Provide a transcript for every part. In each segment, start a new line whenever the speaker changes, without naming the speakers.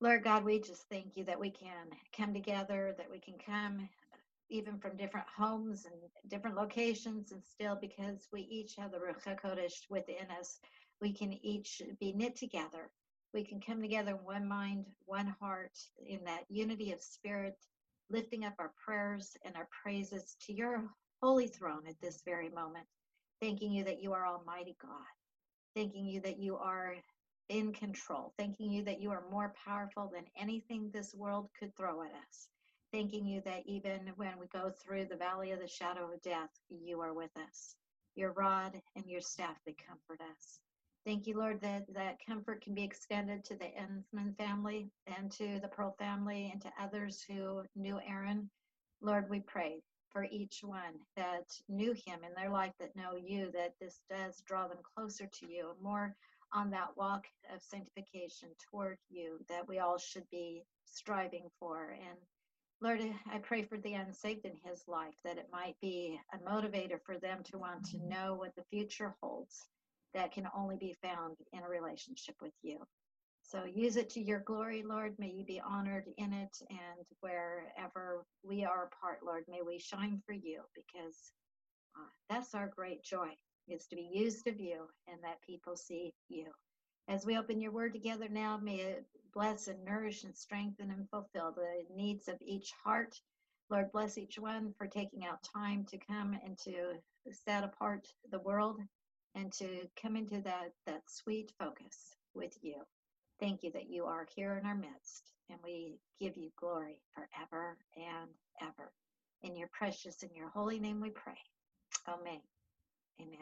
Lord God, we just thank you that we can come together, that we can come even from different homes and different locations, and still because we each have the Ruach HaKodesh within us, we can each be knit together. We can come together in one mind, one heart, in that unity of spirit, lifting up our prayers and our praises to your holy throne at this very moment, thanking you that you are Almighty God, thanking you that you are in control, thanking you that you are more powerful than anything this world could throw at us, thanking you that even when we go through the valley of the shadow of death, you are with us. Your rod and your staff, they comfort us. Thank you, Lord, that that comfort can be extended to the Ensman family and to the Perl family and to others who knew Aaron. Lord, we pray for each one that knew him in their life, that know you, that this does draw them closer to you, more on that walk of sanctification toward you that we all should be striving for. And Lord, I pray for the unsaved in his life that it might be a motivator for them to want to know what the future holds that can only be found in a relationship with you. So use it to your glory, Lord. May you be honored in it. And wherever we are apart, Lord, may we shine for you because uh, that's our great joy is to be used of you and that people see you. As we open your word together now, may it bless and nourish and strengthen and fulfill the needs of each heart. Lord, bless each one for taking out time to come and to set apart the world and to come into that, that sweet focus with you. Thank you that you are here in our midst, and we give you glory forever and ever. In your precious and your holy name we pray. Amen. Amen.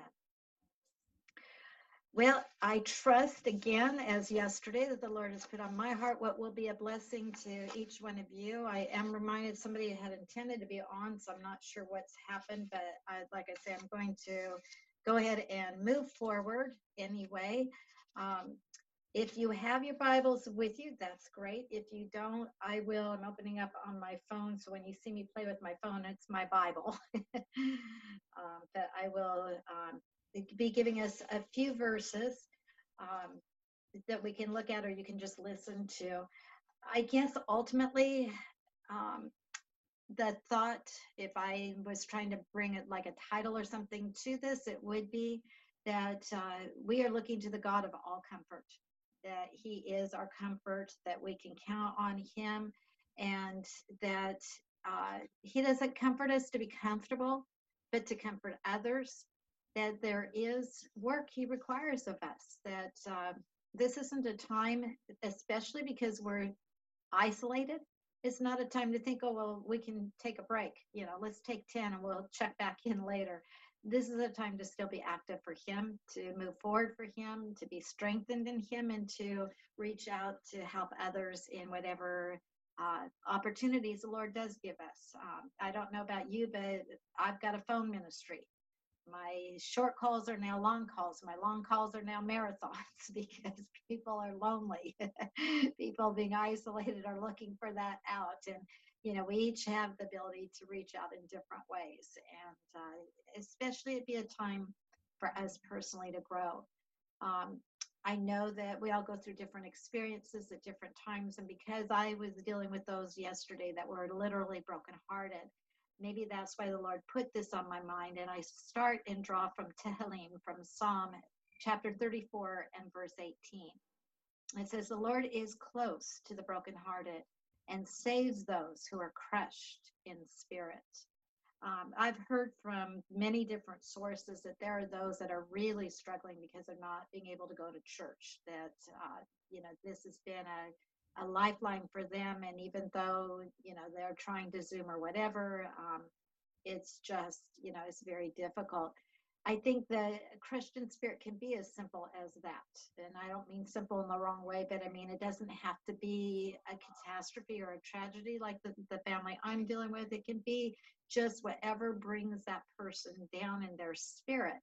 Well, I trust again, as yesterday, that the Lord has put on my heart what will be a blessing to each one of you. I am reminded somebody had intended to be on, so I'm not sure what's happened, but I, like I say, I'm going to go ahead and move forward anyway. Um, if you have your Bibles with you, that's great. If you don't, I will. I'm opening up on my phone, so when you see me play with my phone, it's my Bible. um, but I will um, be giving us a few verses um, that we can look at or you can just listen to. I guess ultimately, um, the thought, if I was trying to bring it like a title or something to this, it would be that uh, we are looking to the God of all comfort, that He is our comfort, that we can count on Him, and that uh, He doesn't comfort us to be comfortable, but to comfort others that there is work he requires of us, that uh, this isn't a time, especially because we're isolated. It's not a time to think, oh, well, we can take a break. You know, let's take 10 and we'll check back in later. This is a time to still be active for Him, to move forward for Him, to be strengthened in Him, and to reach out to help others in whatever uh, opportunities the Lord does give us. Um, I don't know about you, but I've got a phone ministry my short calls are now long calls. My long calls are now marathons because people are lonely. people being isolated are looking for that out. And, you know, we each have the ability to reach out in different ways. And uh, especially it'd be a time for us personally to grow. Um, I know that we all go through different experiences at different times. And because I was dealing with those yesterday that were literally brokenhearted, maybe that's why the Lord put this on my mind. And I start and draw from Tehillim, from Psalm chapter 34 and verse 18. It says, The Lord is close to the brokenhearted and saves those who are crushed in spirit. Um, I've heard from many different sources that there are those that are really struggling because they're not being able to go to church. That, uh, you know, this has been a a lifeline for them. And even though, you know, they're trying to Zoom or whatever, um, it's just, you know, it's very difficult. I think the Christian spirit can be as simple as that. And I don't mean simple in the wrong way, but I mean, it doesn't have to be a catastrophe or a tragedy like the, the family I'm dealing with. It can be just whatever brings that person down in their spirit.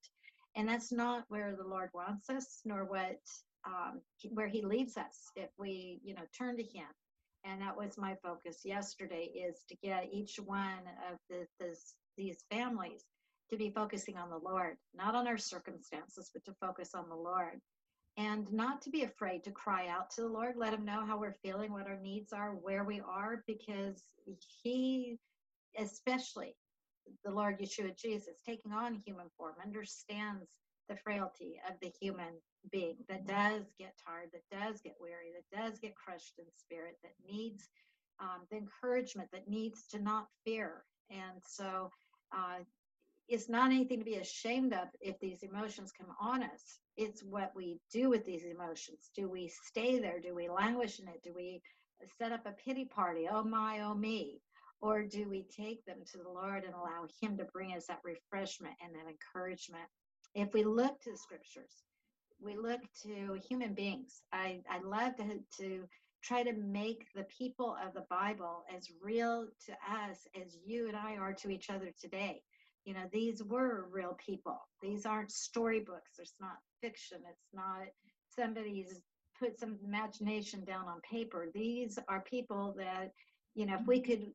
And that's not where the Lord wants us, nor what um, where he leads us if we you know turn to him and that was my focus yesterday is to get each one of the, this, these families to be focusing on the lord not on our circumstances but to focus on the lord and not to be afraid to cry out to the Lord, let Him know how we're feeling, what our needs are, where we are, because He, especially the Lord Yeshua Jesus, taking on human form, understands the frailty of the human being that does get tired, that does get weary, that does get crushed in spirit, that needs um, the encouragement, that needs to not fear. And so uh, it's not anything to be ashamed of if these emotions come on us. It's what we do with these emotions. Do we stay there? Do we languish in it? Do we set up a pity party? Oh my, oh me. Or do we take them to the Lord and allow Him to bring us that refreshment and that encouragement? If we look to the scriptures, we look to human beings. I, I love to, to try to make the people of the Bible as real to us as you and I are to each other today. You know, these were real people. These aren't storybooks. It's not fiction. It's not somebody's put some imagination down on paper. These are people that, you know, if we could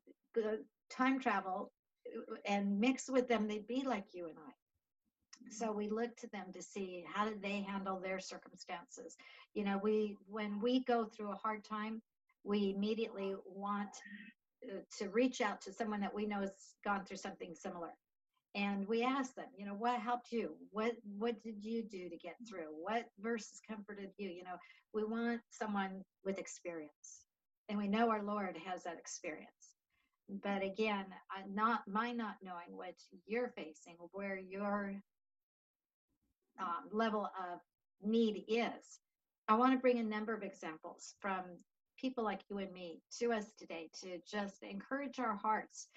time travel and mix with them, they'd be like you and I. So we look to them to see how did they handle their circumstances. You know, we when we go through a hard time, we immediately want uh, to reach out to someone that we know has gone through something similar and we ask them you know what helped you? What what did you do to get through? What verses comforted you? You know we want someone with experience and we know our lord has that experience. But again not my not knowing what you're facing where your um, level of need is i want to bring a number of examples from people like you and me to us today to just encourage our hearts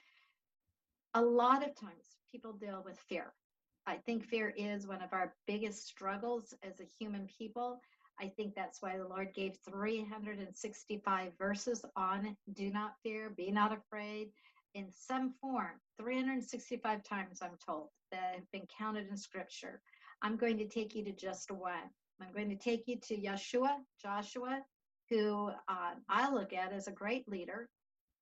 a lot of times people deal with fear. I think fear is one of our biggest struggles as a human people. I think that's why the Lord gave 365 verses on do not fear, be not afraid in some form, 365 times, I'm told, that have been counted in scripture. I'm going to take you to just one. I'm going to take you to Yeshua, Joshua, who uh, I look at as a great leader.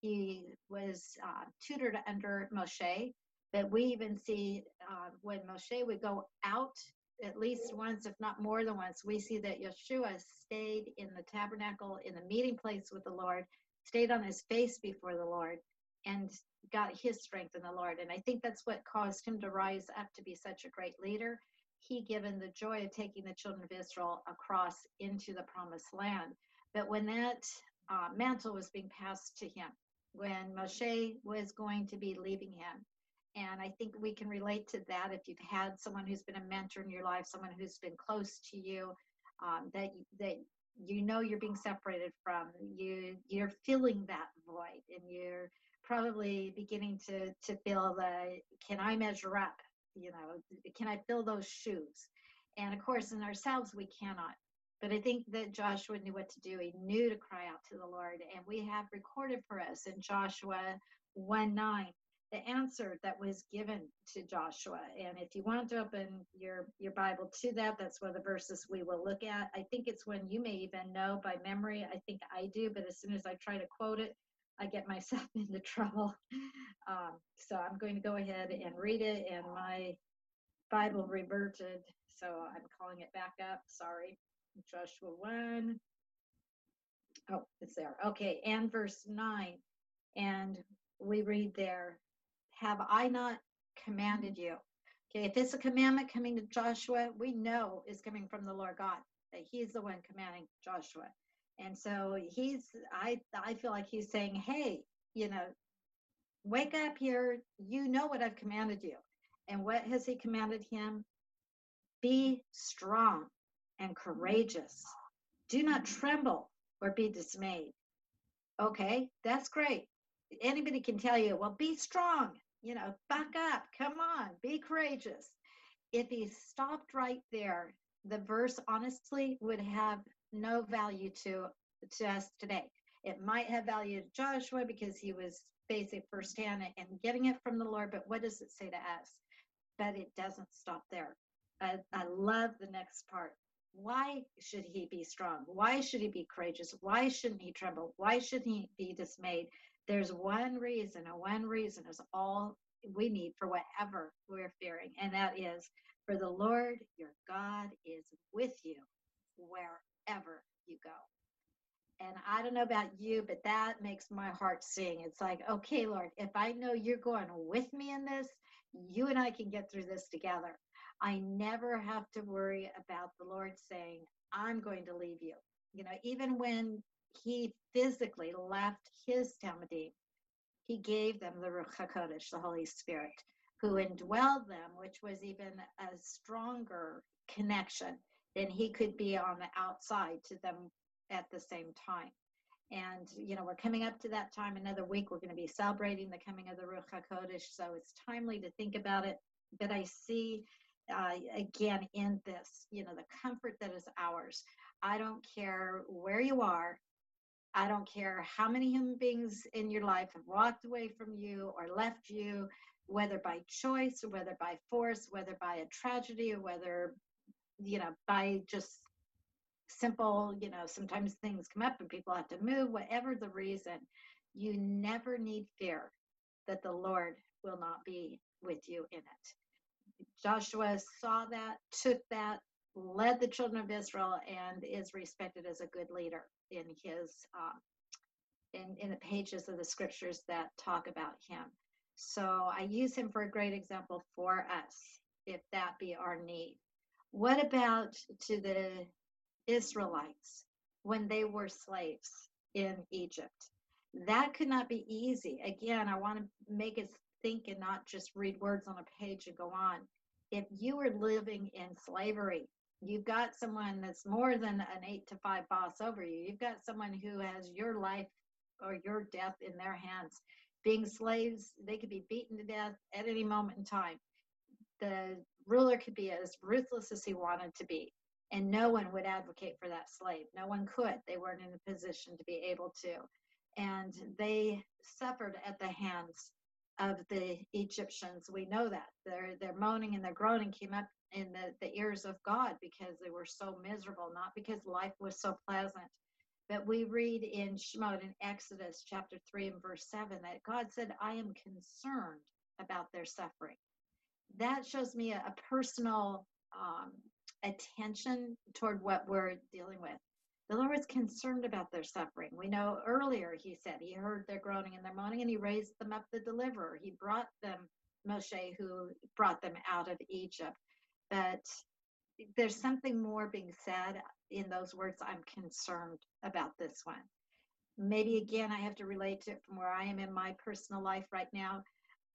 He was uh, tutored under Moshe, that we even see uh, when Moshe would go out at least once, if not more than once, we see that Yeshua stayed in the tabernacle, in the meeting place with the Lord, stayed on his face before the Lord, and got his strength in the Lord. And I think that's what caused him to rise up to be such a great leader. He given the joy of taking the children of Israel across into the promised land. But when that uh, mantle was being passed to him, when Moshe was going to be leaving him, and I think we can relate to that if you've had someone who's been a mentor in your life, someone who's been close to you, um, that that you know you're being separated from. You you're feeling that void, and you're probably beginning to to feel the can I measure up? You know, can I fill those shoes? And of course, in ourselves we cannot. But I think that Joshua knew what to do. He knew to cry out to the Lord, and we have recorded for us in Joshua 1 9 the answer that was given to Joshua. And if you want to open your, your Bible to that, that's one of the verses we will look at. I think it's one you may even know by memory. I think I do, but as soon as I try to quote it, I get myself into trouble. Um, so I'm going to go ahead and read it, and my Bible reverted. So I'm calling it back up. Sorry. Joshua 1. Oh, it's there. Okay. And verse 9. And we read there have I not commanded you? Okay, if it's a commandment coming to Joshua, we know is coming from the Lord God, that he's the one commanding Joshua. And so he's I I feel like he's saying, Hey, you know, wake up here, you know what I've commanded you. And what has he commanded him? Be strong and courageous. Do not tremble or be dismayed. Okay, that's great. Anybody can tell you, well, be strong you know, back up, come on, be courageous. If he stopped right there, the verse honestly would have no value to, to us today. It might have value to Joshua because he was basic firsthand and getting it from the Lord, but what does it say to us? But it doesn't stop there. I, I love the next part. Why should he be strong? Why should he be courageous? Why shouldn't he tremble? Why shouldn't he be dismayed? There's one reason, and one reason is all we need for whatever we're fearing, and that is for the Lord your God is with you wherever you go. And I don't know about you, but that makes my heart sing. It's like, okay, Lord, if I know you're going with me in this, you and I can get through this together. I never have to worry about the Lord saying, I'm going to leave you. You know, even when he physically left his Talmidim, he gave them the Ruach HaKodesh, the Holy Spirit, who indwelled them, which was even a stronger connection than he could be on the outside to them at the same time. And, you know, we're coming up to that time. Another week, we're going to be celebrating the coming of the Ruach HaKodesh. So it's timely to think about it. But I see, uh, again, in this, you know, the comfort that is ours. I don't care where you are. I don't care how many human beings in your life have walked away from you or left you, whether by choice or whether by force, whether by a tragedy or whether, you know, by just simple, you know, sometimes things come up and people have to move, whatever the reason, you never need fear that the Lord will not be with you in it. Joshua saw that, took that, led the children of Israel, and is respected as a good leader in his um, in, in the pages of the scriptures that talk about him. So I use him for a great example for us, if that be our need. What about to the Israelites when they were slaves in Egypt. That could not be easy. Again, I want to make us think and not just read words on a page and go on. If you were living in slavery, you've got someone that's more than an eight to five boss over you. You've got someone who has your life or your death in their hands. Being slaves, they could be beaten to death at any moment in time. The ruler could be as ruthless as he wanted to be and no one would advocate for that slave no one could they weren't in a position to be able to and they suffered at the hands of the egyptians we know that their their moaning and their groaning came up in the, the ears of god because they were so miserable not because life was so pleasant but we read in Shemot in Exodus chapter 3 and verse 7 that God said, I am concerned about their suffering. That shows me a, a personal um, attention toward what we're dealing with. The Lord is concerned about their suffering. We know earlier he said he heard their groaning and their moaning and he raised them up the deliverer. He brought them Moshe who brought them out of Egypt. But there's something more being said in those words. I'm concerned about this one. Maybe again, I have to relate to it from where I am in my personal life right now.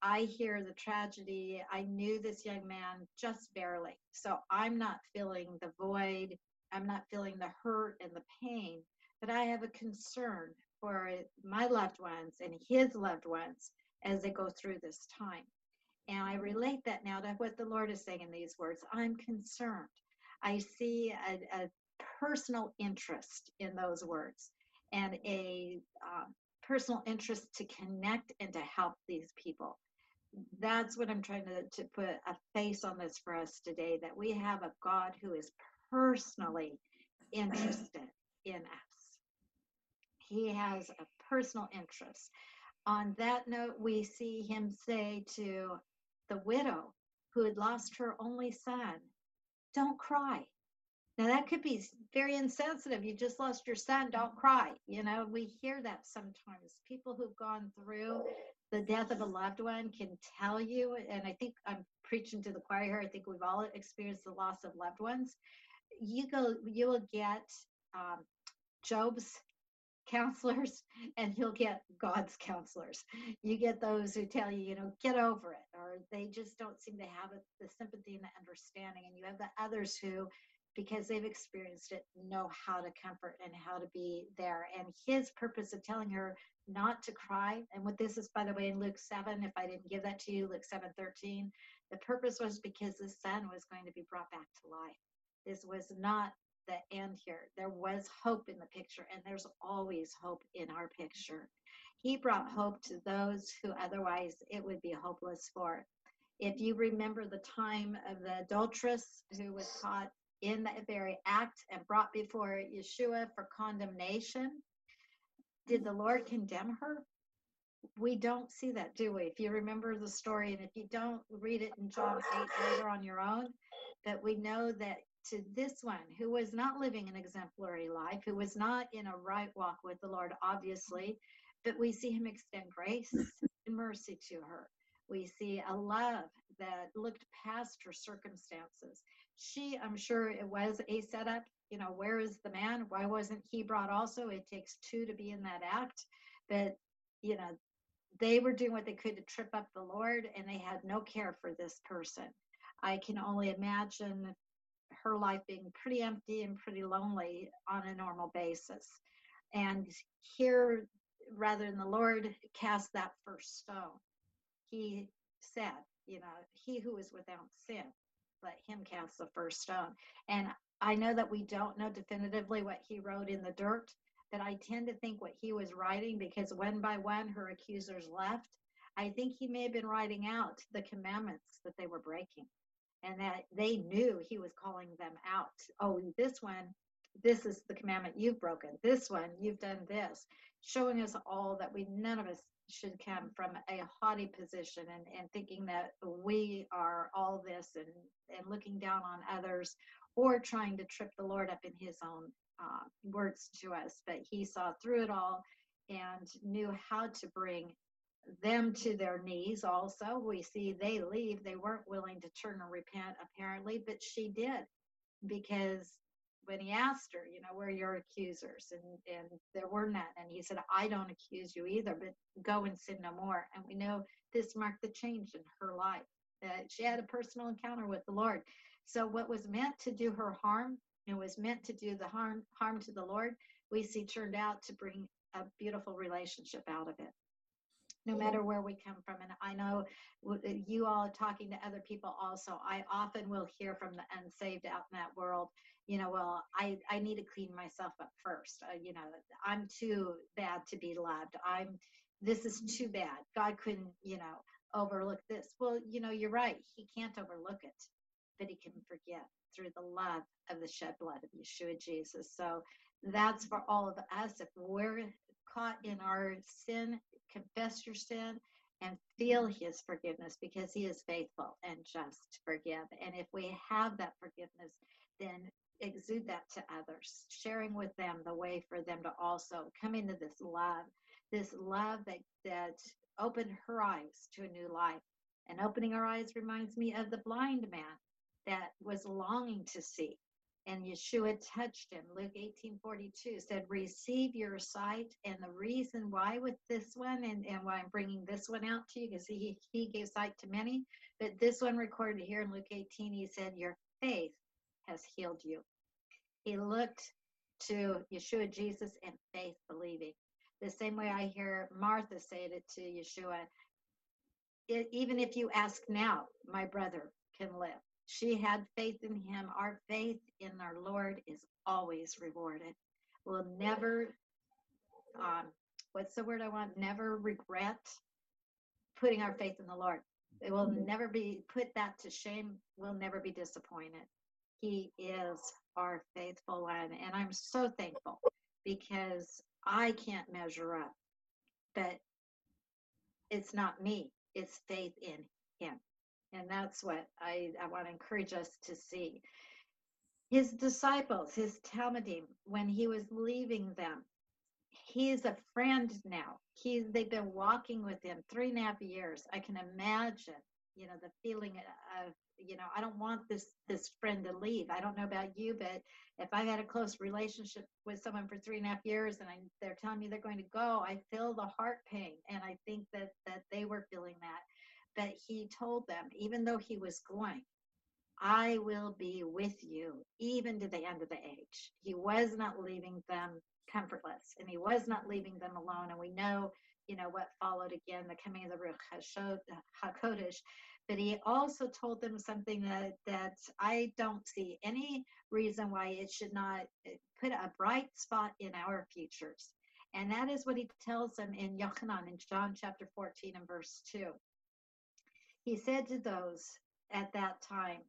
I hear the tragedy. I knew this young man just barely. So I'm not filling the void. I'm not feeling the hurt and the pain, but I have a concern for my loved ones and his loved ones as they go through this time. And I relate that now to what the Lord is saying in these words. I'm concerned. I see a, a personal interest in those words and a um, personal interest to connect and to help these people that's what I'm trying to, to put a face on this for us today that we have a God who is personally interested in us. He has a personal interest. On that note, we see him say to the widow who had lost her only son, Don't cry. Now, that could be very insensitive. You just lost your son, don't cry. You know, we hear that sometimes. People who've gone through the death of a loved one can tell you, and I think I'm preaching to the choir here. I think we've all experienced the loss of loved ones. You go, you will get um, Job's counselors and you'll get God's counselors. You get those who tell you, you know, get over it, or they just don't seem to have it, the sympathy and the understanding. And you have the others who, because they've experienced it, know how to comfort and how to be there. And his purpose of telling her, not to cry. And what this is, by the way, in Luke 7, if I didn't give that to you, Luke 7 13, the purpose was because the son was going to be brought back to life. This was not the end here. There was hope in the picture, and there's always hope in our picture. He brought hope to those who otherwise it would be hopeless for. If you remember the time of the adulteress who was caught in that very act and brought before Yeshua for condemnation, did the Lord condemn her? We don't see that, do we? If you remember the story, and if you don't, read it in John 8 later on your own, that we know that to this one who was not living an exemplary life, who was not in a right walk with the Lord, obviously, but we see him extend grace and mercy to her. We see a love that looked past her circumstances. She, I'm sure it was a setup. You know, where is the man? Why wasn't he brought also? It takes two to be in that act. But, you know, they were doing what they could to trip up the Lord and they had no care for this person. I can only imagine her life being pretty empty and pretty lonely on a normal basis. And here, rather than the Lord cast that first stone, he said, you know, he who is without sin, let him cast the first stone. And I know that we don't know definitively what he wrote in the dirt, but I tend to think what he was writing because one by one her accusers left. I think he may have been writing out the commandments that they were breaking and that they knew he was calling them out. Oh, this one, this is the commandment you've broken. This one, you've done this, showing us all that we none of us should come from a haughty position and, and thinking that we are all this and, and looking down on others or trying to trip the Lord up in his own uh, words to us. But he saw through it all and knew how to bring them to their knees also. We see they leave. They weren't willing to turn and repent, apparently, but she did because when he asked her, you know, where are your accusers? And, and there were none. And he said, I don't accuse you either, but go and sin no more. And we know this marked the change in her life. That she had a personal encounter with the Lord. So what was meant to do her harm and was meant to do the harm harm to the Lord, we see turned out to bring a beautiful relationship out of it no matter where we come from. And I know you all talking to other people also, I often will hear from the unsaved out in that world, you know, well, I, I need to clean myself up first. Uh, you know, I'm too bad to be loved. I'm, this is too bad. God couldn't, you know, overlook this. Well, you know, you're right. He can't overlook it, but he can forgive through the love of the shed blood of Yeshua Jesus. So that's for all of us. If we're caught in our sin, confess your sin and feel his forgiveness because he is faithful and just to forgive. And if we have that forgiveness, then exude that to others, sharing with them the way for them to also come into this love, this love that that opened her eyes to a new life. And opening her eyes reminds me of the blind man that was longing to see and Yeshua touched him. Luke 18:42 said, "Receive your sight." And the reason why with this one, and, and why I'm bringing this one out to you, because he he gave sight to many, but this one recorded here in Luke 18, he said, "Your faith has healed you." He looked to Yeshua Jesus and faith believing. The same way I hear Martha say it to Yeshua. Even if you ask now, my brother can live. She had faith in him. Our faith in our Lord is always rewarded. We'll never, um, what's the word I want? Never regret putting our faith in the Lord. It will mm-hmm. never be put that to shame. We'll never be disappointed. He is our faithful one. And I'm so thankful because I can't measure up. But it's not me, it's faith in Him. And that's what I, I want to encourage us to see. His disciples, his Talmidim, when he was leaving them, he's a friend now. He's they've been walking with him three and a half years. I can imagine, you know, the feeling of, you know, I don't want this this friend to leave. I don't know about you, but if I had a close relationship with someone for three and a half years and I, they're telling me they're going to go, I feel the heart pain, and I think that that they were feeling that that he told them, even though he was going, I will be with you even to the end of the age. He was not leaving them comfortless and he was not leaving them alone. And we know, you know, what followed again, the coming of the Ruach HaKodesh. But he also told them something that, that I don't see any reason why it should not eh, put a bright spot in our futures. And that is what he tells them in Yochanan in John chapter 14 and verse 2. He said to those at that time,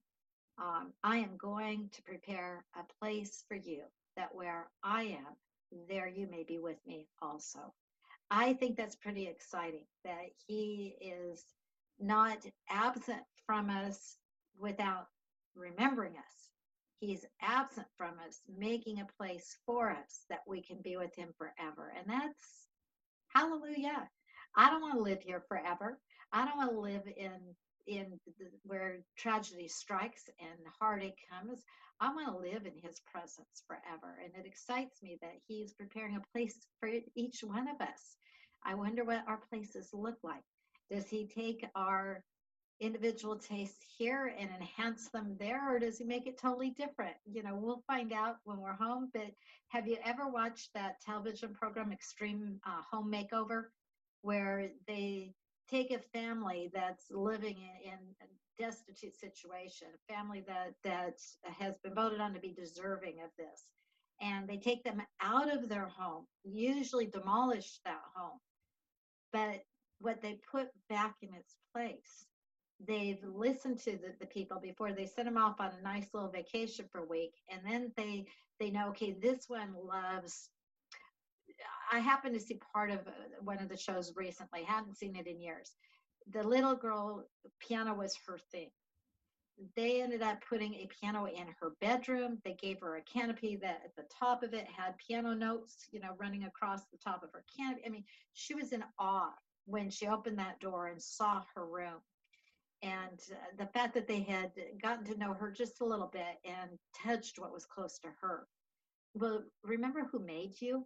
um, I am going to prepare a place for you that where I am, there you may be with me also. I think that's pretty exciting that he is not absent from us without remembering us. He's absent from us, making a place for us that we can be with him forever. And that's hallelujah. I don't want to live here forever. I don't want to live in in the, where tragedy strikes and heartache comes. I want to live in his presence forever. And it excites me that he's preparing a place for each one of us. I wonder what our places look like. Does he take our individual tastes here and enhance them there, or does he make it totally different? You know, we'll find out when we're home. But have you ever watched that television program, Extreme uh, Home Makeover, where they take a family that's living in, a destitute situation, a family that that has been voted on to be deserving of this, and they take them out of their home, usually demolish that home, but what they put back in its place they've listened to the, the people before. They send them off on a nice little vacation for a week and then they they know okay this one loves i happened to see part of uh, one of the shows recently. Hadn't seen it in years. The little girl piano was her thing. They ended up putting a piano in her bedroom. They gave her a canopy that at the top of it had piano notes you know running across the top of her canopy i mean she was in awe when she opened that door and saw her room. And uh, the fact that they had gotten to know her just a little bit and touched what was close to her. Well, remember who made you?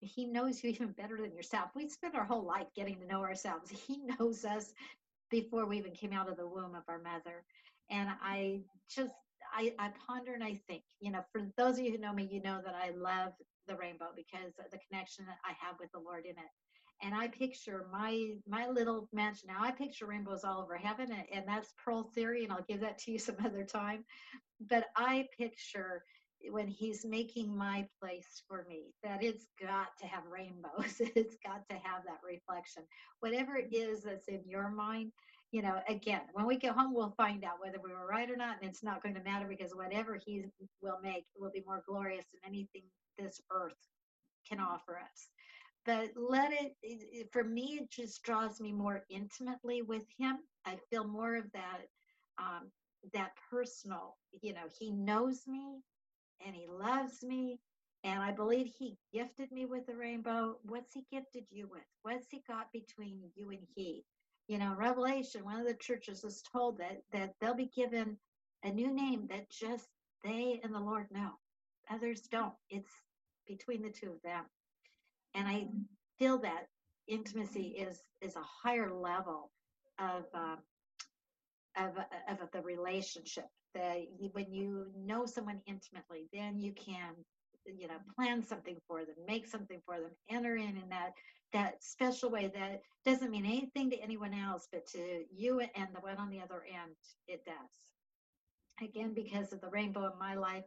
He knows you even better than yourself. We spend our whole life getting to know ourselves. He knows us before we even came out of the womb of our mother. And I just, I, I ponder and I think, you know, for those of you who know me, you know that I love the rainbow because of the connection that I have with the Lord in it and I picture my my little mansion. Now I picture rainbows all over heaven, and, and that's Perl theory, and I'll give that to you some other time. But I picture when he's making my place for me that it's got to have rainbows it's got to have that reflection. Whatever it is that's in your mind you know again when we get home we'll find out whether we were right or not and it's not going to matter because whatever he will make will be more glorious than anything this earth can offer us. But let it, for me it just draws me more intimately with him. I feel more of that um, that personal you know he knows me and he loves me and i believe he gifted me with the rainbow. What's he gifted you with? What's he got between you and he? You know revelation one of the churches is told that that they'll be given a new name that just they and the lord know. Others don't. It's between the two of them. And I feel that intimacy is is a higher level of um, of, of the relationship. That when you know someone intimately, then you can you know plan something for them, make something for them, enter in in that that special way that doesn't mean anything to anyone else, but to you and the one on the other end, it does. Again, because of the rainbow in my life,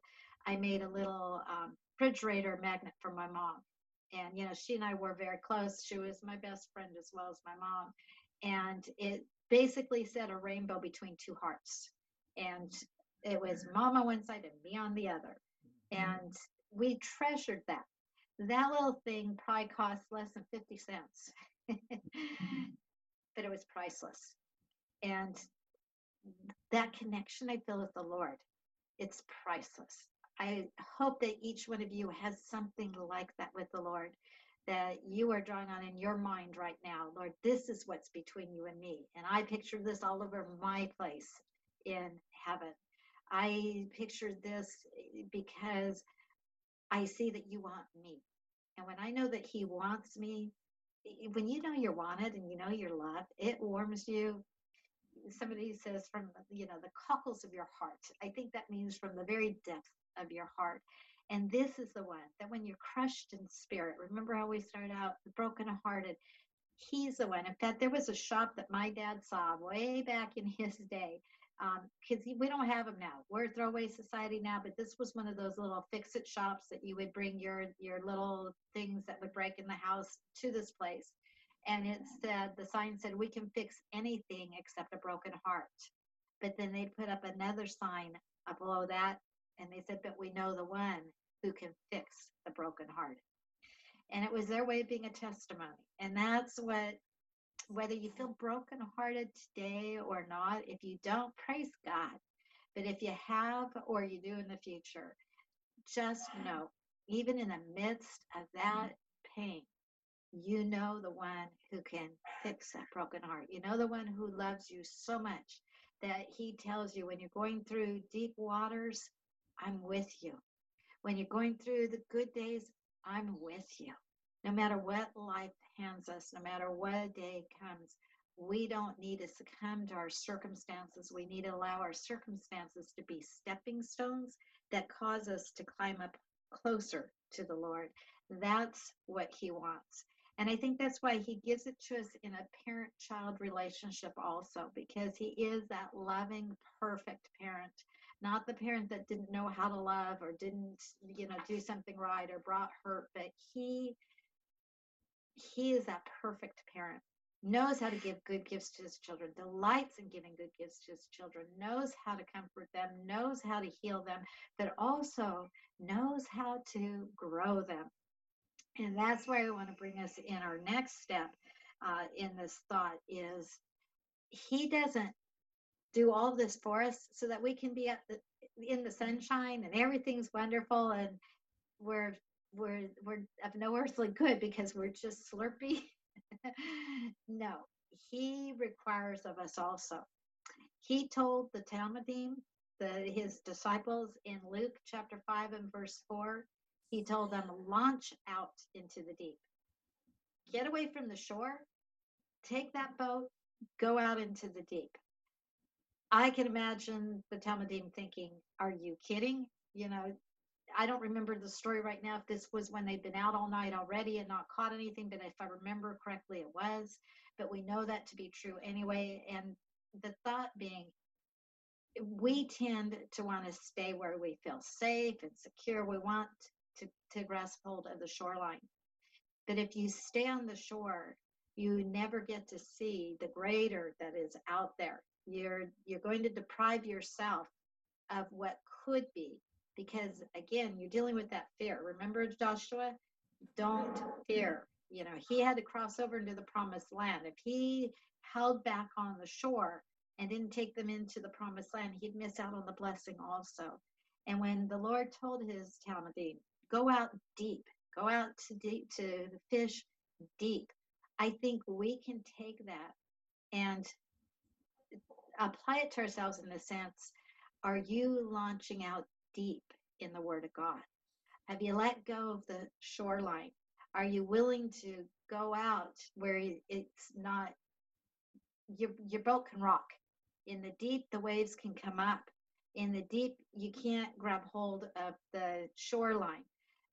I made a little um, refrigerator magnet for my mom and you know she and i were very close she was my best friend as well as my mom and it basically said a rainbow between two hearts. And it was mom on one side and me on the other. Mm-hmm. and we treasured that. That little thing probably cost less than 50 cents. But it was priceless. And that connection i feel with the lord it's priceless. I hope that each one of you has something like that with the Lord that you are drawing on in your mind right now. Lord, this is what's between you and me. And I picture this all over my place in heaven. I picture this because I see that you want me. And when I know that He wants me, when you know you're wanted and you know you're loved, it warms you. Somebody says from you know the cockles of your heart. I think that means from the very depth of your heart. And this is the one that when you're crushed in spirit, remember how we started out the brokenhearted, he's the one. In fact, there was a shop that my dad saw way back in his day because um, we don't have them now. We're a throwaway society now, but this was one of those little fix-it shops that you would bring your your little things that would break in the house to this place. And it said the sign said we can fix anything except a broken heart. But then they put up another sign below that and they said, But we know the one who can fix the broken heart. And it was their way of being a testimony. And that's what, whether you feel brokenhearted today or not, if you don't, praise God. But if you have or you do in the future, just know, even in the midst of that pain, you know the one who can fix that broken heart. You know the one who loves you so much that he tells you when you're going through deep waters, I'm with you. When you're going through the good days, I'm with you. No matter what life hands us, no matter what day comes, we don't need to succumb to our circumstances. We need to allow our circumstances to be stepping stones that cause us to climb up closer to the Lord. That's what He wants. And I think that's why He gives it to us in a parent child relationship also, because He is that loving, perfect parent. Not the parent that didn't know how to love or didn't, you know, do something right or brought hurt, but he he is that perfect parent knows how to give good gifts to his children, delights in giving good gifts to his children, knows how to comfort them, knows how to heal them, but also knows how to grow them. And that's why I want to bring us in our next step uh, in this thought is he doesn't do all this for us so that we can be at the, in the sunshine and everything's wonderful and we're we're we're of no earthly good because we're just slurpy no, he requires of us also. He told the Talmidim, the, his disciples in Luke chapter 5 and verse 4, he told them, launch out into the deep. Get away from the shore, take that boat, go out into the deep. I can imagine the Talmidim thinking, are you kidding? You know, I don't remember the story right now if this was when they'd been out all night already and not caught anything, but if I remember correctly, it was. But we know that to be true anyway. And the thought being, we tend to want to stay where we feel safe and secure. We want to, to grasp hold of the shoreline. But if you stay on the shore, you never get to see the greater that is out there. You're you're going to deprive yourself of what could be because again you're dealing with that fear. Remember joshua? Don't fear. You know he had to cross over into the promised land. If he held back on the shore and didn't take them into the promised land he'd miss out on the blessing also. And when the lord told his talmidim go out deep. Go out to deep to the fish deep i think we can take that and apply it to ourselves in the sense are you launching out deep in the Word of God? Have you let go of the shoreline? Are you willing to go out where it's not your your boat can rock? In the deep, the waves can come up. In the deep, you can't grab hold of the shoreline.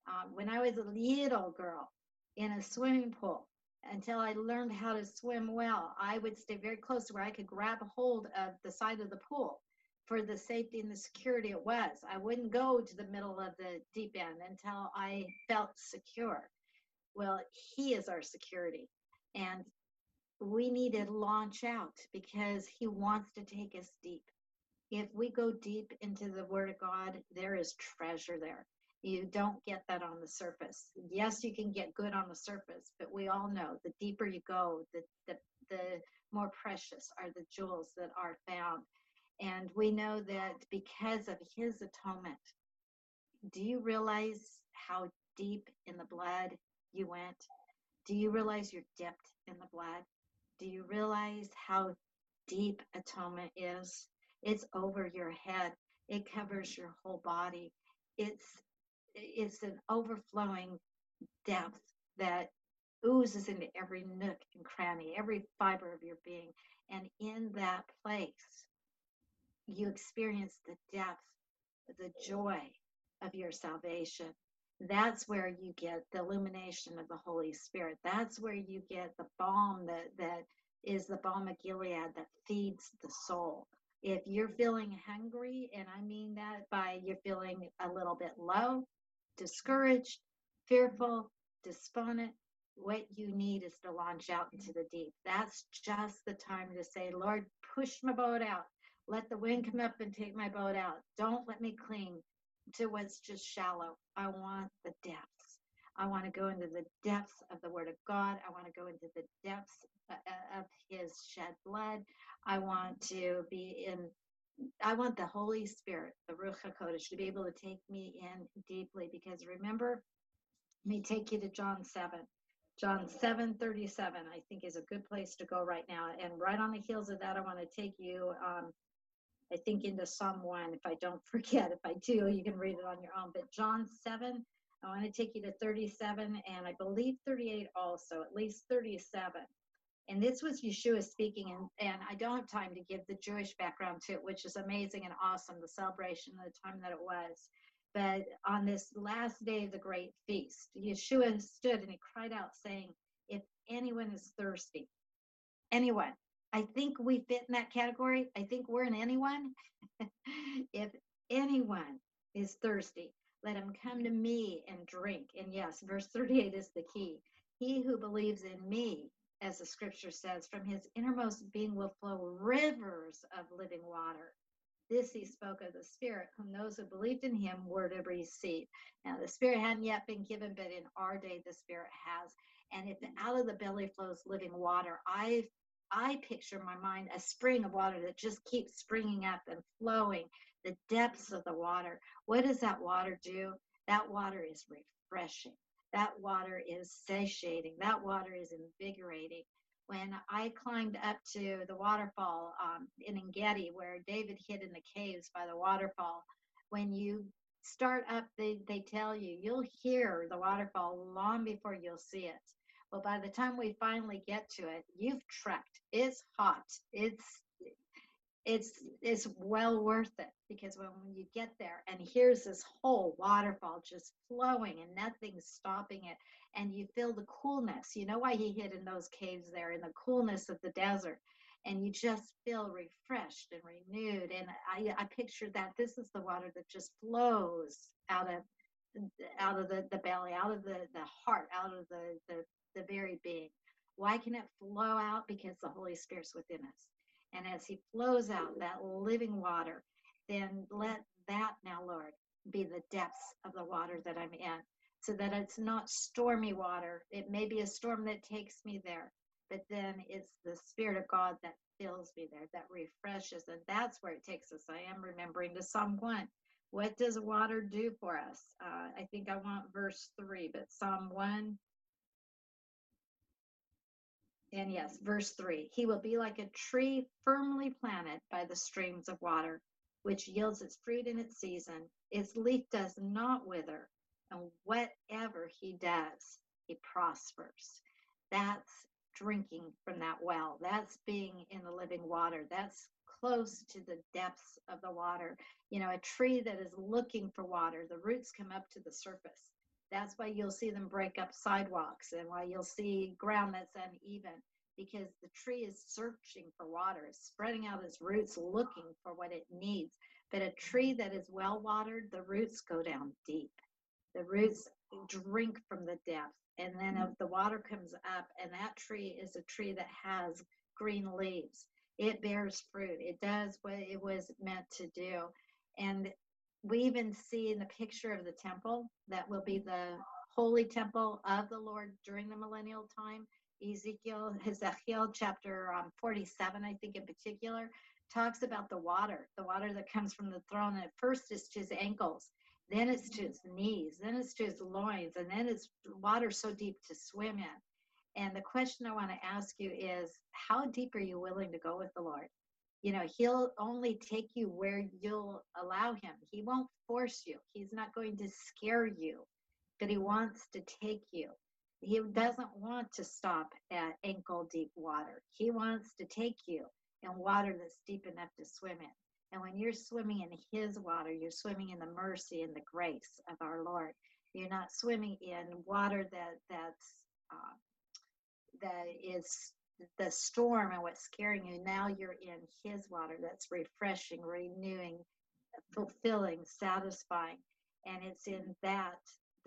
Um, when I was a little girl in a swimming pool, until I learned how to swim well, I would stay very close to where I could grab hold of the side of the pool for the safety and the security it was. I wouldn't go to the middle of the deep end until I felt secure. Well, He is our security. And we need to launch out because He wants to take us deep. If we go deep into the Word of God, there is treasure there. You don't get that on the surface. Yes, you can get good on the surface, but we all know the deeper you go, the, the, the more precious are the jewels that are found and we know that because of his atonement, do you realize how deep in the blood you went? Do you realize you're dipped in the blood? Do you realize how deep atonement is? It's over your head. It covers your whole body. It's it's an overflowing depth that oozes into every nook and cranny, every fiber of your being. And in that place, you experience the depth, the joy of your salvation. That's where you get the illumination of the Holy Spirit. That's where you get the balm that, that is the balm of Gilead that feeds the soul. If you're feeling hungry, and I mean that by you're feeling a little bit low, discouraged, fearful, despondent, what you need is to launch out into the deep. That's just the time to say, Lord, push my boat out. Let the wind come up and take my boat out. Don't let me cling to what's just shallow. I want the depths. I want to go into the depths of the Word of God. I want to go into the depths uh, of His shed blood. I want to be in I want the Holy Spirit, the Ruach HaKodesh, to be able to take me in deeply because remember, let me take you to John 7. John 7 37, I think, is a good place to go right now. And right on the heels of that, I want to take you, um, I think, into Psalm 1. If I don't forget, if I do, you can read it on your own. But John 7, I want to take you to 37, and I believe 38 also, at least 37. And this was Yeshua speaking, and, and I don't have time to give the Jewish background to it, which is amazing and awesome, the celebration and the time that it was. But on this last day of the great feast, Yeshua stood and he cried out, saying, If anyone is thirsty, anyone, I think we fit in that category. I think we're an anyone. if anyone is thirsty, let him come to me and drink. And yes, verse 38 is the key. He who believes in me, as the scripture says, from his innermost being will flow rivers of living water. This he spoke of the Spirit, whom those who believed in him were to receive. Now, the Spirit hadn't yet been given, but in our day, the Spirit has. And if out of the belly flows living water, I I picture in my mind a spring of water that just keeps springing up and flowing, the depths of the water. What does that water do? That water is refreshing. That water is satiating. That water is invigorating when I climbed up to the waterfall um, in Engedi, where David hid in the caves by the waterfall, when you start up, they, they tell you you'll hear the waterfall long before you'll see it. Well, by the time we finally get to it, you've trekked. It's hot. It's it's it's well worth it because when, you get there and here's this whole waterfall just flowing and nothing's stopping it and you feel the coolness. You know why he hid in those caves there in the coolness of the desert? And you just feel refreshed and renewed and i i pictured that this is the water that just flows out of out of the, the belly out of the the heart out of the the, the very being. Why can it flow out? Because the holy spirit's within us. And as he flows out that living water, then let that now, Lord, be the depths of the water that I'm in, so that it's not stormy water. It may be a storm that takes me there, but then it's the Spirit of God that fills me there, that refreshes. And that's where it takes us. I am remembering to Psalm 1. What does water do for us? Uh, I think I want verse 3, but Psalm 1 and yes, verse 3 He will be like a tree firmly planted by the streams of water, which yields its fruit in its season. Its leaf does not wither, and whatever he does, he prospers. That's drinking from that well. That's being in the living water. That's close to the depths of the water. You know, a tree that is looking for water, the roots come up to the surface. That's why you'll see them break up sidewalks and why you'll see ground that's uneven because the tree is searching for water, it's spreading out its roots looking for what it needs. But a tree that is well watered, the roots go down deep. The roots drink from the depth. And then mm-hmm. if the water comes up, and that tree is a tree that has green leaves, it bears fruit. It does what it was meant to do. And we even see in the picture of the temple that will be the holy temple of the Lord during the millennial time. Ezekiel, Ezekiel chapter um, 47, I think in particular, talks about the water, the water that comes from the throne. And at first it's to his ankles, then it's to his knees, then it's to his loins, and then it's water so deep to swim in. And the question I want to ask you is how deep are you willing to go with the Lord? you know he'll only take you where you'll allow him he won't force you he's not going to scare you but he wants to take you he doesn't want to stop at ankle deep water he wants to take you in water that's deep enough to swim in and when you're swimming in his water you're swimming in the mercy and the grace of our lord you're not swimming in water that that's uh, that is the storm and what's scaring you. Now you're in His water that's refreshing, renewing, fulfilling, satisfying. And it's in that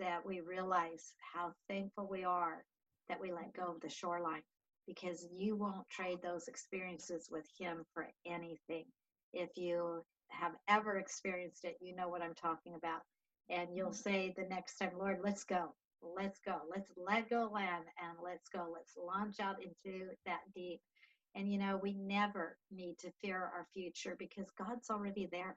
that we realize how thankful we are that we let go of the shoreline because you won't trade those experiences with Him for anything. If you have ever experienced it, you know what I'm talking about. And you'll mm-hmm. say the next time, Lord, let's go let's go. Let's let go land and let's go. Let's launch out into that deep. And you know, we never need to fear our future because God's already there.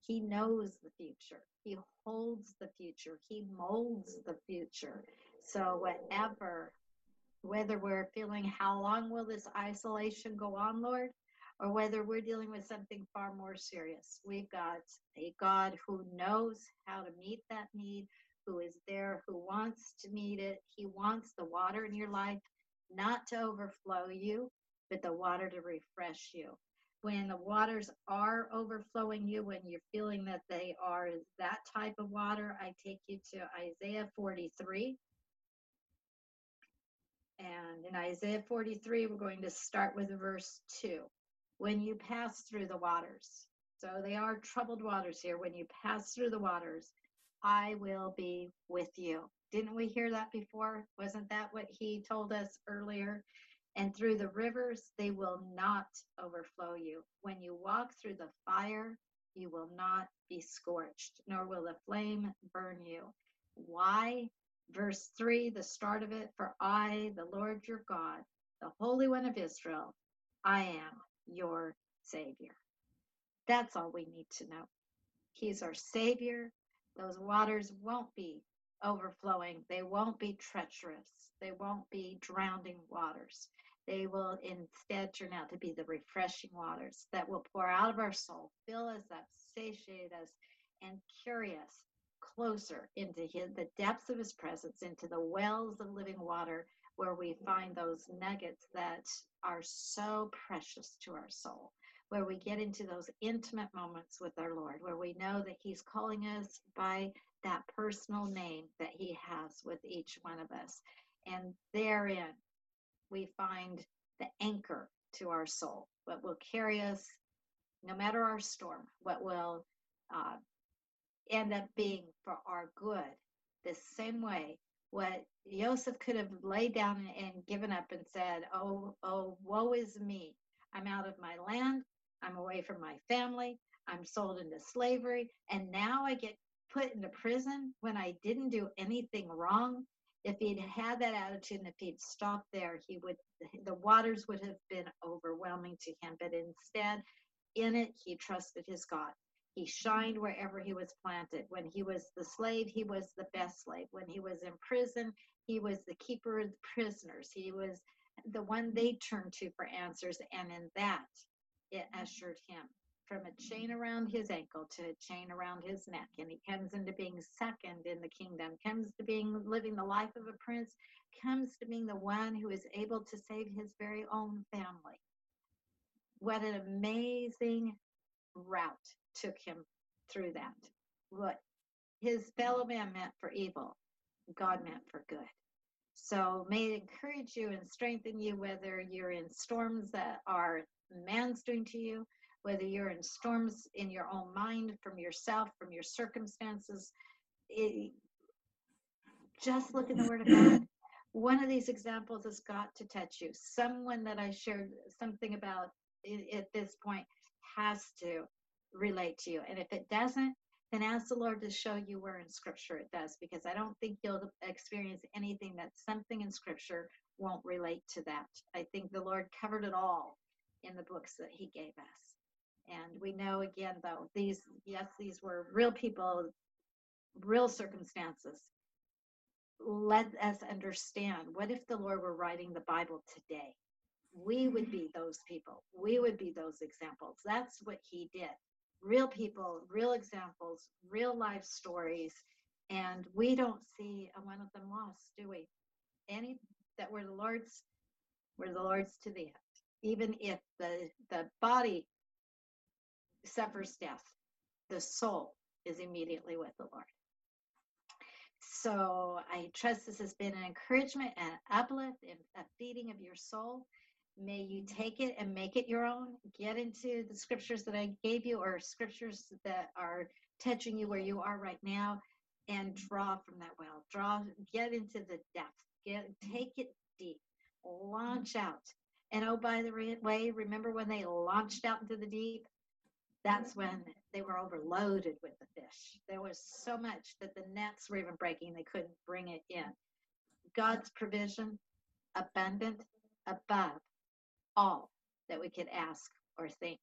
He knows the future. He holds the future. He molds the future. So, whatever, whether we're feeling how long will this isolation go on, Lord, or whether we're dealing with something far more serious, we've got a God who knows how to meet that need, who is there, who wants to meet it. He wants the water in your life not to overflow you, but the water to refresh you. When the waters are overflowing you, when you're feeling that they are that type of water, I take you to Isaiah 43. And in Isaiah 43, we're going to start with verse 2. When you pass through the waters, so they are troubled waters here. When you pass through the waters, I will be with you. Didn't we hear that before? Wasn't that what he told us earlier? And through the rivers, they will not overflow you. When you walk through the fire, you will not be scorched, nor will the flame burn you. Why? Verse 3, the start of it For I, the Lord your God, the Holy One of Israel, I am your Savior. That's all we need to know. He's our Savior. Those waters won't be overflowing, they won't be treacherous, they won't be drowning waters. They will instead turn out to be the refreshing waters that will pour out of our soul, fill us up, satiate us, and carry us closer into his, the depths of his presence, into the wells of living water where we find those nuggets that are so precious to our soul, where we get into those intimate moments with our Lord, where we know that he's calling us by that personal name that he has with each one of us. And therein, we find the anchor to our soul, what will carry us no matter our storm, what will uh, end up being for our good. The same way, what Joseph could have laid down and given up and said, Oh, oh, woe is me. I'm out of my land. I'm away from my family. I'm sold into slavery. And now I get put into prison when I didn't do anything wrong if he'd had that attitude and if he'd stopped there, he would the waters would have been overwhelming to him. But instead, in it, he trusted his God. He shined wherever he was planted. When he was the slave, he was the best slave. When he was in prison, he was the keeper of the prisoners. He was the one they turned to for answers. And in that, it ushered him from a chain around his ankle to a chain around his neck and he comes into being second in the kingdom comes to being living the life of a prince comes to being the one who is able to save his very own family. What an amazing route took him through that. What his fellow man meant for evil god meant for good. So may it encourage you and strengthen you whether you're in storms that are man's doing to you whether you're in storms in your own mind, from yourself, from your circumstances. It, just look in the Word of God. One of these examples has got to touch you. Someone that I shared something about at this point has to relate to you. And if it doesn't, then ask the Lord to show you where in Scripture it does, because I don't think you'll experience anything that something in Scripture won't relate to that. I think the Lord covered it all in the books that He gave us. And we know again, though, these, yes, these were real people, real circumstances. Let us understand what if the Lord were writing the Bible today? We would be mm-hmm. those people. We would be those examples. That's what he did. Real people, real examples, real life stories. And we don't see a one of them lost, do we? Any that were the Lord's, were the Lord's to the end. Even if the, the body suffers death, the soul is immediately with the Lord. So I trust this has been an encouragement and uplift and a feeding of your soul. May you take it and make it your own. Get into the scriptures that I gave you or scriptures that are touching you where you are right now and draw from that well. Draw, get into the depth. Get take it deep. Launch out. And oh, by the way, remember when they launched out into the deep? That's mm-hmm. when they were overloaded with the fish. There was so much that the nets were even breaking, they couldn't bring it in. God's provision, abundant, above all that we could ask or think.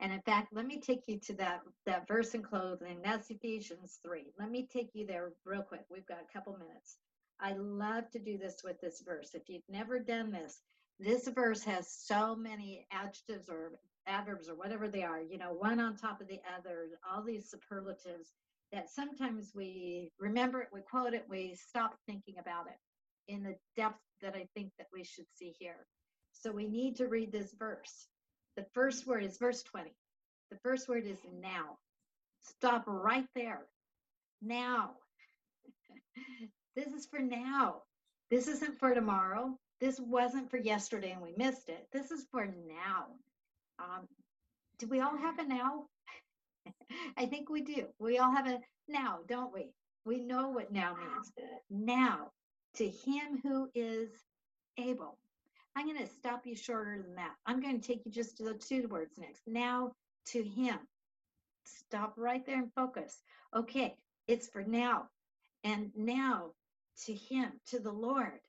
And in fact, let me take you to that, that verse in clothing. That's Ephesians 3. Let me take you there real quick. We've got a couple minutes. I love to do this with this verse. If you've never done this, this verse has so many adjectives or adverbs or whatever they are, you know, one on top of the other, all these superlatives that sometimes we remember it, we quote it, we stop thinking about it in the depth that I think that we should see here. So we need to read this verse. The first word is verse 20. The first word is now. Stop right there. Now. this is for now. This isn't for tomorrow. This wasn't for yesterday and we missed it. This is for now. Um, do we all have a now? I think we do. We all have a now, don't we? We know what now means. Now, to him who is able. I'm going to stop you shorter than that. I'm going to take you just to the two words next. Now, to him. Stop right there and focus. Okay, it's for now. And now to him, to the Lord.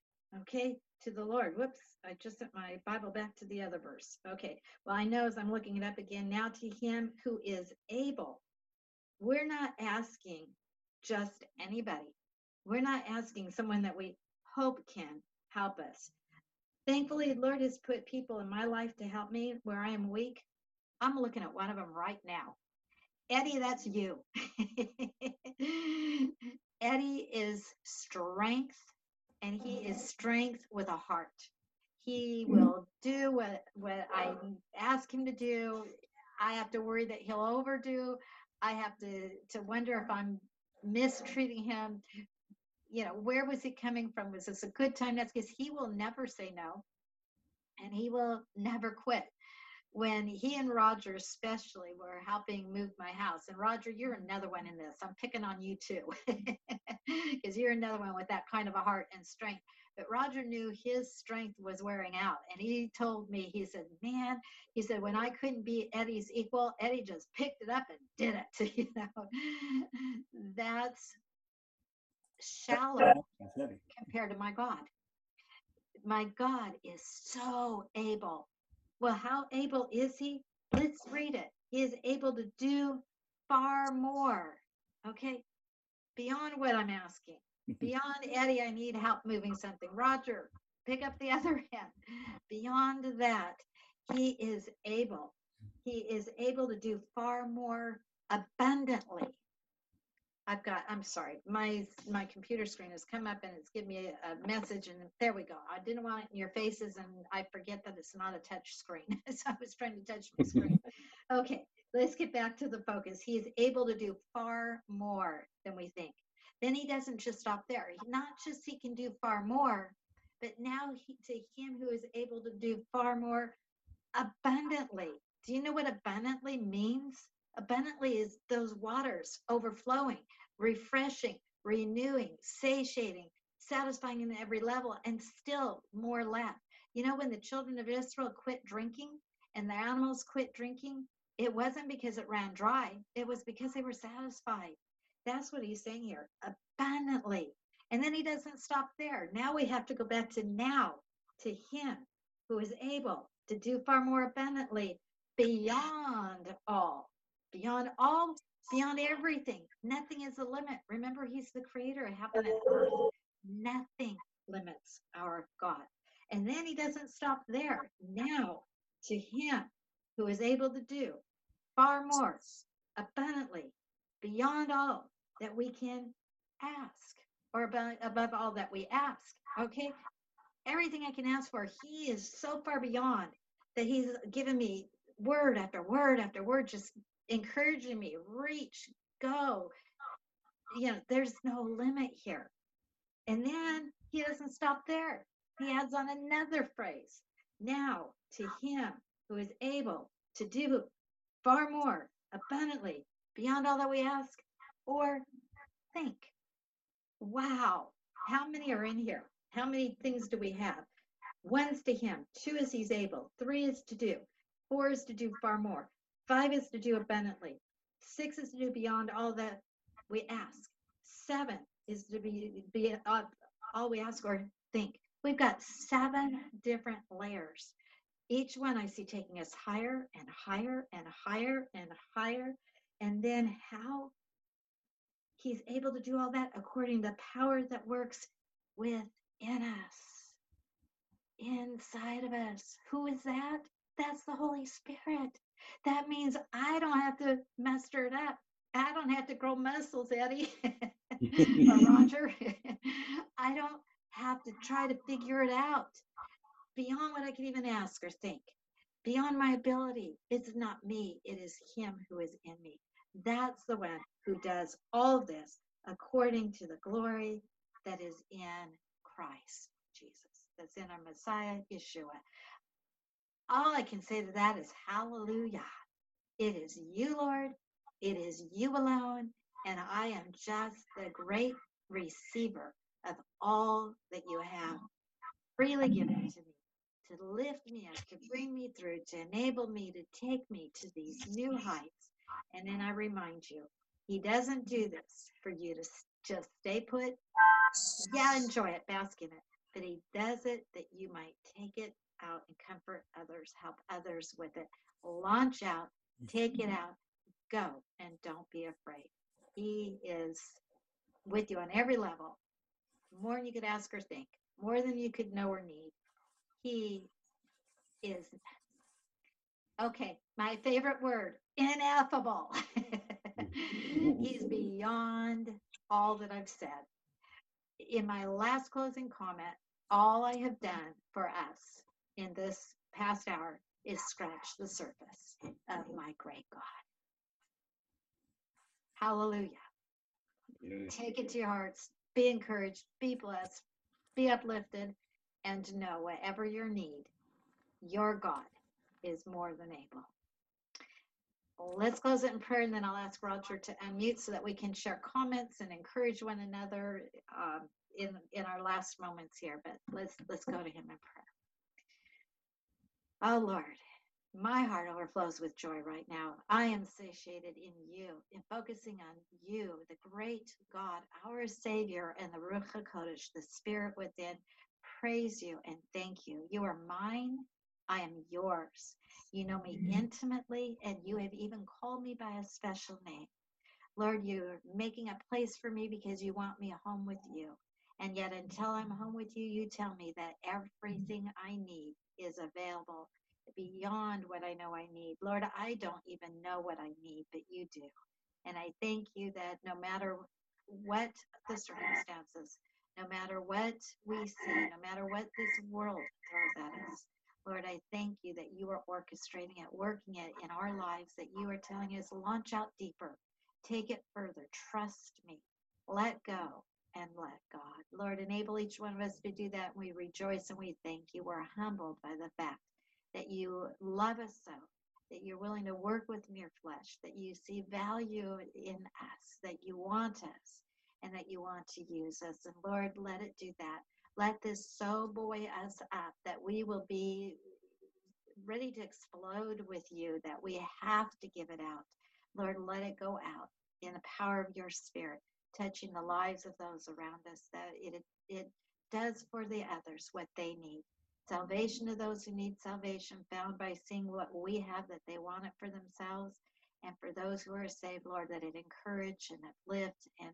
Okay, to the Lord. Whoops, I just sent my Bible back to the other verse. Okay, well, I know as I'm looking it up again, now to him who is able. We're not asking just anybody. We're not asking someone that we hope can help us. Thankfully, Lord has put people in my life to help me where I am weak. I'm looking at one of them right now. Eddie, that's you. Eddie is strength and he is strength with a heart. He mm-hmm. will do what what I ask him to do. I have to worry that he'll overdo. I have to to wonder if I'm mistreating him. You know, where was he coming from? Was this a good time? That's because he will never say no, and he will never quit when he and Roger especially were helping move my house. And Roger, you're another one in this. I'm picking on you too, because you're another one with that kind of a heart and strength. But Roger knew his strength was wearing out. And he told me, he said, Man, he said, when I couldn't be Eddie's equal, Eddie just picked it up and did it. you know, that's shallow compared to my God. My God is so able well, how able is he? Let's read it. He is able to do far more. Okay. Beyond what I'm asking. Beyond Eddie, I need help moving something. Roger, pick up the other hand. Beyond that, he is able. He is able to do far more abundantly I've got, I'm sorry, my my computer screen has come up and it's given me a, a, message and there we go. I didn't want it in your faces and I forget that it's not a touch screen. so I was trying to touch my screen. okay, let's get back to the focus. He is able to do far more than we think. Then he doesn't just stop there. Not just he can do far more, but now he, to him who is able to do far more abundantly. Do you know what abundantly means? Abundantly is those waters overflowing, refreshing, renewing, satiating, satisfying in every level, and still more left. You know, when the children of Israel quit drinking and the animals quit drinking, it wasn't because it ran dry, it was because they were satisfied. That's what he's saying here abundantly. And then he doesn't stop there. Now we have to go back to now, to him who is able to do far more abundantly beyond all beyond all, beyond everything. Nothing is a limit. Remember, He's the creator of heaven and earth. Nothing limits our God. And then He doesn't stop there. Now, to Him who is able to do far more abundantly beyond all that we can ask or above, above all that we ask. Okay? Everything I can ask for, He is so far beyond that He's given me word after word after word, just encouraging me, reach, go. You know, there's no limit here. And then he doesn't stop there. He adds on another phrase. Now to him who is able to do far more abundantly beyond all that we ask or think. Wow. How many are in here? How many things do we have? One's to him, two is he's able, three is to do, four is to do far more, Five is to do abundantly. Six is to do beyond all that we ask. Seven is to be, be uh, all we ask or think. We've got seven different layers. Each one I see taking us higher and higher and higher and higher. And then how he's able to do all that according to the power that works within us, inside of us. Who is that? That's the Holy Spirit. That means I don't have to muster it up. I don't have to grow muscles, Eddie or Roger. I don't have to try to figure it out beyond what I can even ask or think, beyond my ability. It's not me, it is Him who is in me. That's the one who does all this according to the glory that is in Christ Jesus, that's in our Messiah, Yeshua. All I can say to that is hallelujah. It is you, Lord. It is you alone. And I am just the great receiver of all that you have freely given to me to lift me up, to bring me through, to enable me to take me to these new heights. And then I remind you, he doesn't do this for you to just stay put. Yeah, enjoy it, bask in it. But he does it that you might take it out and comfort others, help others with it. Launch out, take it mm-hmm. out, go, and don't be afraid. He is with you on every level, more than you could ask or think, more than you could know or need. He is, okay, my favorite word, ineffable. He's mm-hmm. beyond all that I've said. In my last closing comment, all I have done for us in this past hour is scratch the surface of my great God. Hallelujah. Take it to your hearts. Be encouraged. Be blessed. Be uplifted. And know whatever your need, your God is more than able. Let's close it in prayer, and then I'll ask Roger to unmute so that we can share comments and encourage one another um, in in our last moments here. But let's let's go to him in prayer. Oh Lord, my heart overflows with joy right now. I am satiated in you, in focusing on you, the great God, our Savior, and the Ruach HaKodesh, the Spirit within. Praise you and thank you. You are mine. I am yours. You know me intimately, and you have even called me by a special name. Lord, you're making a place for me because you want me home with you. And yet, until I'm home with you, you tell me that mm. everything I need is available beyond what I know I need. Lord, I don't even know what I need, but you do. And I thank you that no matter what the circumstances, no matter what we see, no matter what this world throws at us, Lord, I thank you that you are orchestrating it, working it in our lives, that you are telling us, launch out deeper, take it further, trust me, let go, and let God. Lord, enable each one of us to do that. We rejoice and we thank you. We're humbled by the fact that you love us so, that you're willing to work with mere flesh, that you see value in us, that you want us, and that you want to use us. And Lord, let it do that. Let this so buoy us up that we will be ready to explode with you, that we have to give it out. Lord, let it go out in the power of your spirit, touching the lives of those around us, that it, it does for the others what they need salvation to those who need salvation, found by seeing what we have that they want it for themselves, and for those who are saved, Lord, that it encourage and uplift and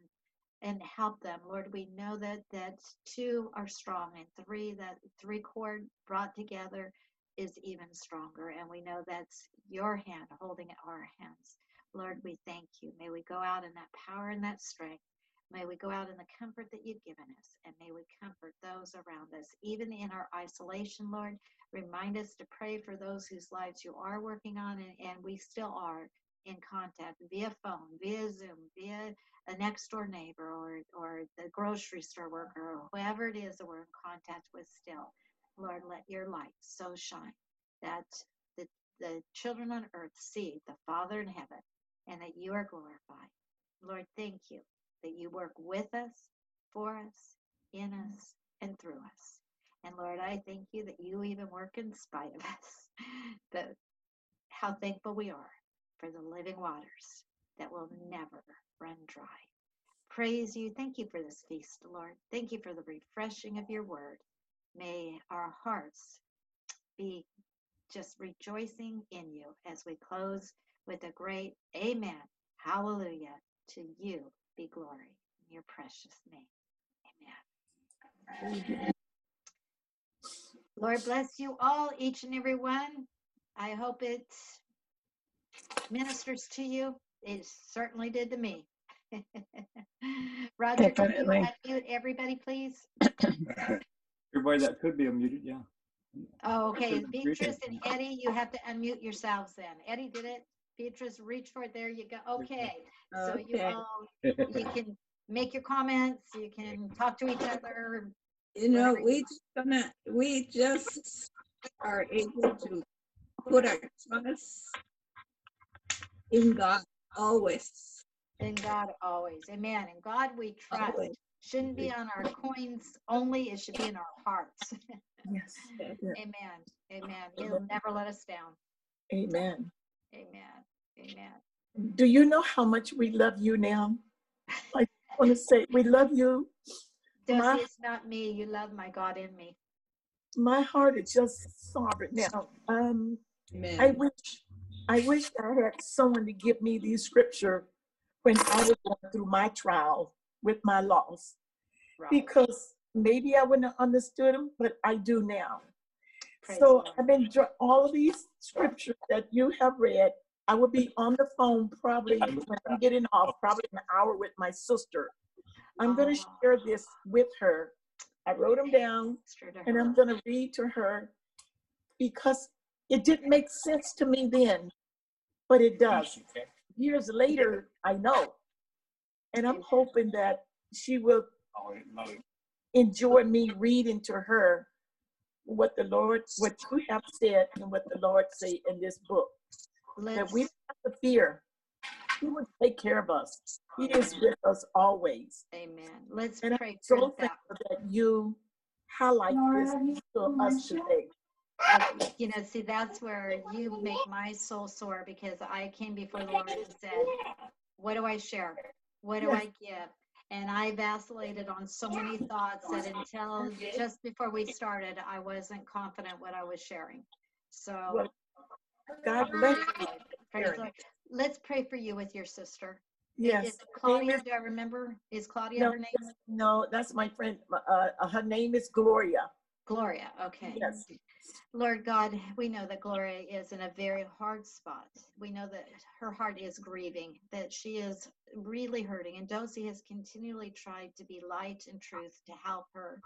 and help them. Lord, we know that that two are strong and three that three cord brought together is even stronger. And we know that's your hand holding our hands. Lord, we thank you. May we go out in that power and that strength May we go out in the comfort that you've given us, and may we comfort those around us, even in our isolation, Lord. Remind us to pray for those whose lives you are working on, and, and we still are in contact via phone, via Zoom, via a next door neighbor, or, or the grocery store worker, or whoever it is that we're in contact with still. Lord, let your light so shine that the, the children on earth see the Father in heaven and that you are glorified. Lord, thank you that you work with us, for us, in us, and through us. And Lord, I thank you that you even work in spite of us. that how thankful we are for the living waters that will never run dry. Praise you. Thank you for this feast, Lord. Thank you for the refreshing of your word. May our hearts be just rejoicing in you as we close with a great amen. Hallelujah. To you be glory in your precious name. Amen. Lord bless you all, each and every one. I hope it ministers to you. It certainly did to me. Roger, can you
Definitely.
unmute everybody, please?
Everybody that could be unmuted, yeah.
Oh, okay.
Beatrice.
Beatrice and Eddie, you have to unmute yourselves then. Eddie did it. Beatrice, reach for it. There you go. Okay. So you all, you can make your comments, you can talk to each other.
You know, we just gonna, we just are able to put our trust in God always.
In God always. Amen. In God we trust.
Always.
Shouldn't be on our coins only, it should be in our hearts.
Yes.
Amen. Amen. He'll never let us down.
Amen.
Amen. Amen.
Do you know how much we love you now? I want to say we love you.
Dosie,
My-
it's not me. You love my God in me.
My heart is just sobbing now. Um, I wish, I wish I had someone to give me these scripture when I was going through my trial with my loss,
Right.
because maybe I wouldn't have understood them, but I do now.
Praise
So
the Lord.
I've been dr- all of these scriptures that you have read. I will be on the phone probably when I'm getting off, probably an hour with my sister. I'm going to
Oh. Ah.
share this with her. I wrote them down and. I'm going to read to her because it didn't make sense to me then, but it does. Years later, I know. And I'm hoping that she will enjoy me reading to her what the Lord, what you have said and what the Lord say in this book. That
Let's,
we have to fear. He will take care of us. He is with us always.
amen. Let's
And I'm
pray for
so
that.
thankful that you highlight this to us today.
You know, see, that's where you make my soul soar because I came before the Lord and said, What do I share? What do I give? And I vacillated on so many thoughts that until just before we started, I wasn't confident what I was sharing. So,
God bless you.
the Lord. Praise the Lord. let's pray for you with your sister.
Yes.
Is Claudia, do I remember? Is Claudia
No,
her name?
No, that's my friend. Uh, uh, her name is Gloria.
Gloria, okay.
Yes.
Lord God, we know that Gloria is in a very hard spot. We know that her heart is grieving, that she is really hurting, and Dosie has continually tried to be light and truth to help her.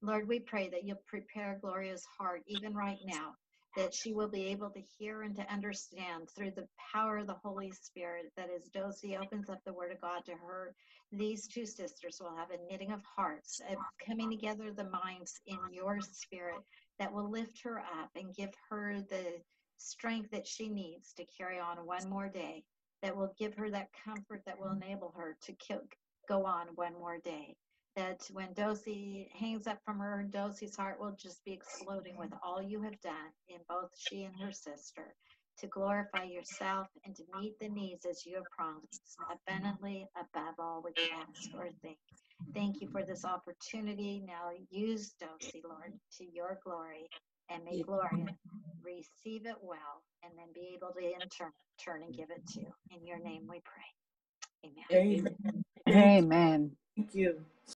Lord, we pray that you'll prepare Gloria's heart even right now, that she will be able to hear and to understand through the power of the Holy Spirit, that as Dosie opens up the Word of God to her, these two sisters will have a knitting of hearts, of coming together the minds in your spirit that will lift her up and give her the strength that she needs to carry on one more day, that will give her that comfort that will enable her to go on one more day. That when Dosie hangs up from her, Dosie's heart will just be exploding with all you have done in both she and her sister to glorify yourself and to meet the needs as you have promised, abundantly above all we can ask or think. Thank you for this opportunity. Now use Dosie, Lord, to your glory, and may Gloria receive it well, and then be able to in turn turn and give it to you. In your name we pray. Amen.
Amen.
Amen.
Thank you.